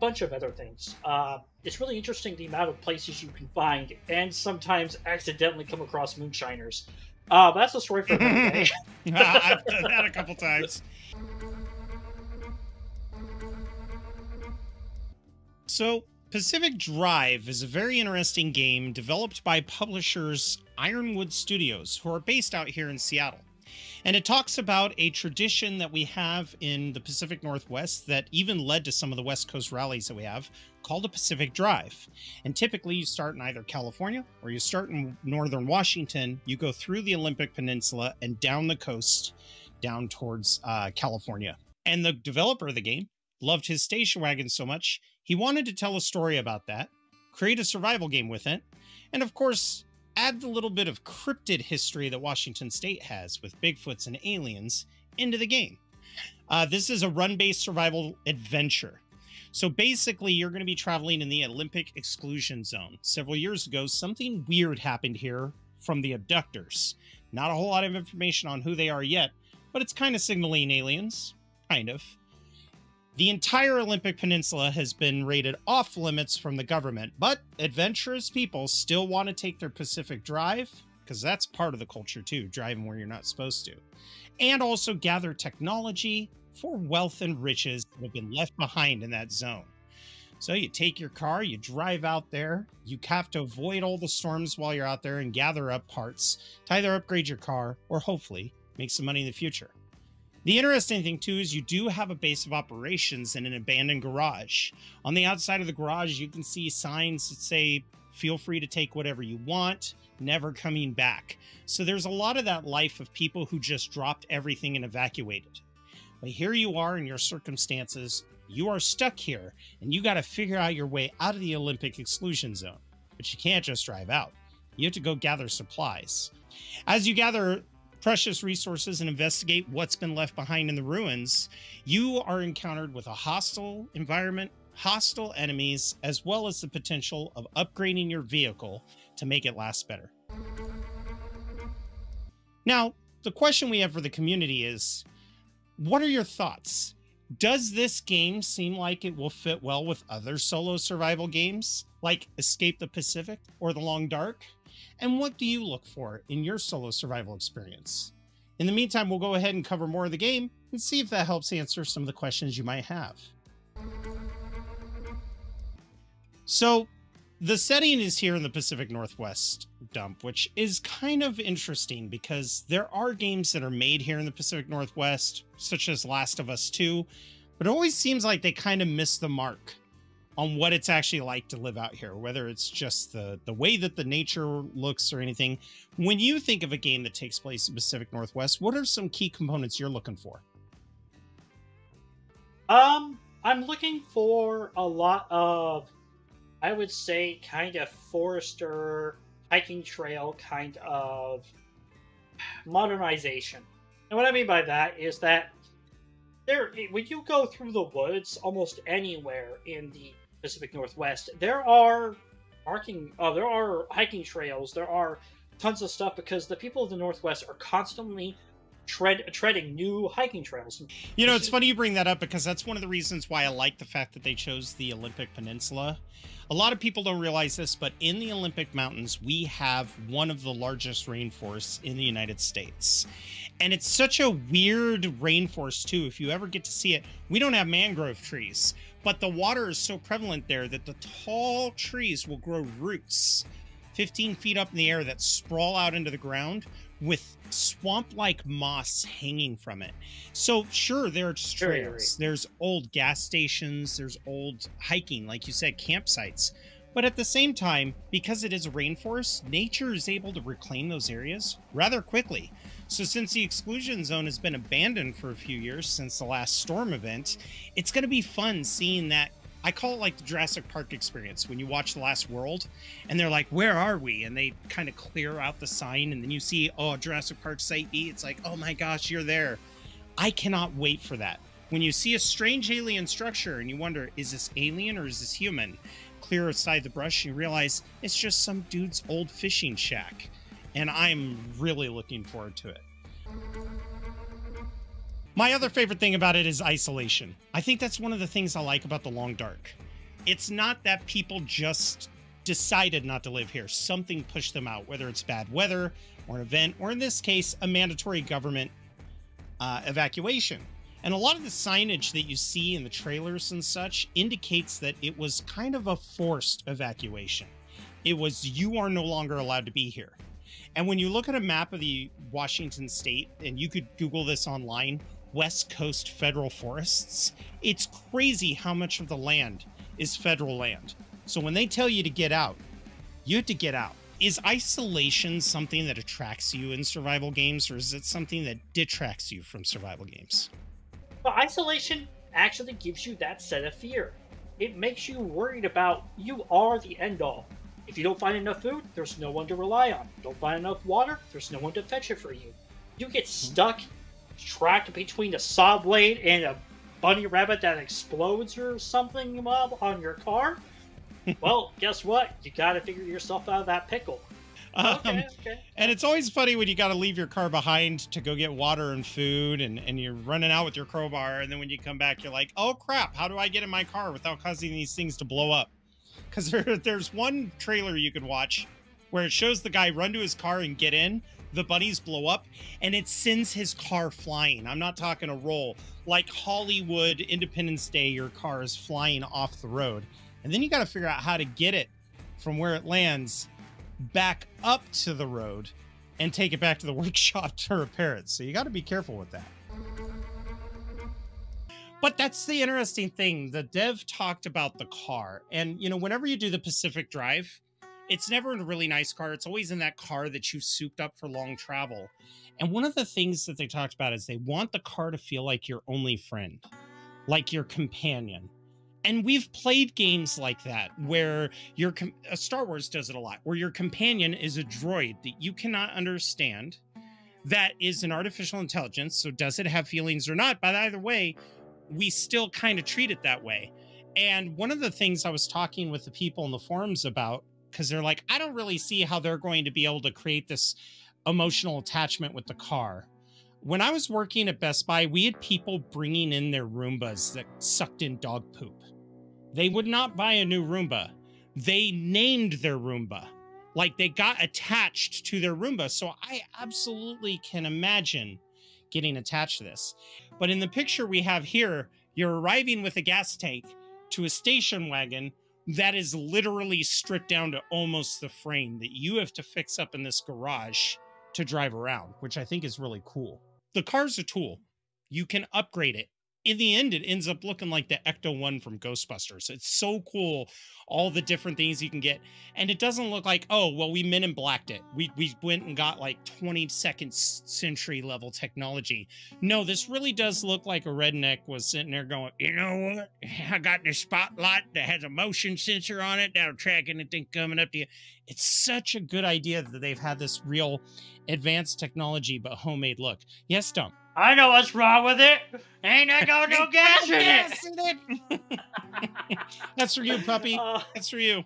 bunch of other things. Uh, it's really interesting the amount of places you can find and sometimes accidentally come across moonshiners. Uh, that's a story for another day. I've done that a couple times. So, Pacific Drive is a very interesting game developed by publishers Ironwood Studios, who are based out here in Seattle. And it talks about a tradition that we have in the Pacific Northwest that even led to some of the West Coast rallies that we have called a Pacific Drive. And typically you start in either California or you start in northern Washington, you go through the Olympic Peninsula and down the coast down towards uh, California. And the developer of the game loved his station wagon so much, he wanted to tell a story about that, create a survival game with it, and of course, add the little bit of cryptid history that Washington State has with Bigfoots and aliens into the game. Uh, this is a run based survival adventure. So basically, you're going to be traveling in the Olympic exclusion zone. Several years ago, something weird happened here from the abductors. Not a whole lot of information on who they are yet, but it's kind of signaling aliens. Kind of. The entire Olympic Peninsula has been rated off limits from the government, but adventurous people still want to take their Pacific Drive, because that's part of the culture too, driving where you're not supposed to, and also gather technology for wealth and riches that have been left behind in that zone. So you take your car, you drive out there, you have to avoid all the storms while you're out there and gather up parts to either upgrade your car or hopefully make some money in the future. The interesting thing too is you do have a base of operations in an abandoned garage. On the outside of the garage, you can see signs that say, feel free to take whatever you want, never coming back. So there's a lot of that life of people who just dropped everything and evacuated. But here you are in your circumstances, you are stuck here, and you got to figure out your way out of the Olympic exclusion zone. But you can't just drive out. You have to go gather supplies. As you gather precious resources and investigate what's been left behind in the ruins, you are encountered with a hostile environment, hostile enemies, as well as the potential of upgrading your vehicle to make it last better. Now, the question we have for the community is what are your thoughts? Does this game seem like it will fit well with other solo survival games like Escape the Pacific or The Long Dark? And what do you look for in your solo survival experience? In the meantime, we'll go ahead and cover more of the game and see if that helps answer some of the questions you might have. So, the setting is here in the Pacific Northwest dump, which is kind of interesting because there are games that are made here in the Pacific Northwest, such as Last of Us 2, but it always seems like they kind of miss the mark on what it's actually like to live out here, whether it's just the the way that the nature looks or anything. When you think of a game that takes place in Pacific Northwest, what are some key components you're looking for? Um, I'm looking for a lot of, I would say, kind of forester hiking trail kind of modernization. And what I mean by that is that there, when you go through the woods almost anywhere in the Pacific Northwest, there are hiking, uh, there are hiking trails, there are tons of stuff because the people of the Northwest are constantly tread treading new hiking trails. You know, it's funny you bring that up because that's one of the reasons why I like the fact that they chose the Olympic Peninsula. A lot of people don't realize this, but in the Olympic Mountains, we have one of the largest rainforests in the United States. And it's such a weird rainforest, too. If you ever get to see it, we don't have mangrove trees, but the water is so prevalent there that the tall trees will grow roots 15 feet up in the air that sprawl out into the ground with swamp like moss hanging from it. So, sure, there's trails, there's old gas stations, there's old hiking, like you said, campsites. But at the same time, because it is a rainforest, nature is able to reclaim those areas rather quickly. So, since the exclusion zone has been abandoned for a few years since the last storm event, it's going to be fun seeing that I call it like the Jurassic Park experience when you watch The Lost World and they're like, Where are we? And they kind of clear out the sign and then you see, Oh, Jurassic Park Site B. It's like, Oh my gosh, you're there. I cannot wait for that. When you see a strange alien structure and you wonder, Is this alien or is this human? Clear aside the brush, you realize it's just some dude's old fishing shack. And I'm really looking forward to it. My other favorite thing about it is isolation. I think that's one of the things I like about The Long Dark. It's not that people just decided not to live here. Something pushed them out, whether it's bad weather or an event, or in this case, a mandatory government uh, evacuation. And a lot of the signage that you see in the trailers and such indicates that it was kind of a forced evacuation. It was, you are no longer allowed to be here. And when you look at a map of the Washington state, and you could Google this online, West Coast federal forests, it's crazy how much of the land is federal land. So when they tell you to get out, you have to get out. Is isolation something that attracts you in survival games, or is it something that detracts you from survival games? Well, isolation actually gives you that set of fear. It makes you worried about you are the end all. If you don't find enough food, there's no one to rely on. Don't find enough water, there's no one to fetch it for you. You get stuck trapped between a saw blade and a bunny rabbit that explodes or something on your car. well, guess what? You got to figure yourself out of that pickle. Um, okay, okay. And it's always funny when you got to leave your car behind to go get water and food, and, and you're running out with your crowbar. And then when you come back, you're like, oh crap, how do I get in my car without causing these things to blow up? Because there, there's one trailer you could watch where it shows the guy run to his car and get in. The bunnies blow up and it sends his car flying. I'm not talking a roll. Like Hollywood Independence Day, your car is flying off the road. And then you got to figure out how to get it from where it lands back up to the road and take it back to the workshop to repair it. So you got to be careful with that. But that's the interesting thing. The dev talked about the car. And, you know, whenever you do the Pacific Drive, it's never in a really nice car. It's always in that car that you've souped up for long travel. And one of the things that they talked about is they want the car to feel like your only friend, like your companion and we've played games like that where your uh, Star Wars does it a lot, where your companion is a droid that you cannot understand, that is an artificial intelligence. So does it have feelings or not? But either way, we still kind of treat it that way. And one of the things I was talking with the people in the forums about, because they're like, I don't really see how they're going to be able to create this emotional attachment with the car when I was working at Best Buy, we had people bringing in their Roombas that sucked in dog poop. They would not buy a new Roomba. They named their Roomba. Like they got attached to their Roomba. So I absolutely can imagine getting attached to this. But in the picture we have here, you're arriving with a gas tank to a station wagon that is literally stripped down to almost the frame that you have to fix up in this garage to drive around, which I think is really cool. The car's a tool. You can upgrade it in the end, it ends up looking like the Ecto 1 from Ghostbusters. It's so cool, all the different things you can get. And it doesn't look like, oh, well, we men in blacked it. We, we went and got like 22nd century level technology. No, this really does look like a redneck was sitting there going, you know what? I got this spotlight that has a motion sensor on it that'll track anything coming up to you. It's such a good idea that they've had this real advanced technology, but homemade look. Yes, Dump. I know what's wrong with it. Ain't I got no gas in it? That's for you, puppy. Uh, That's for you.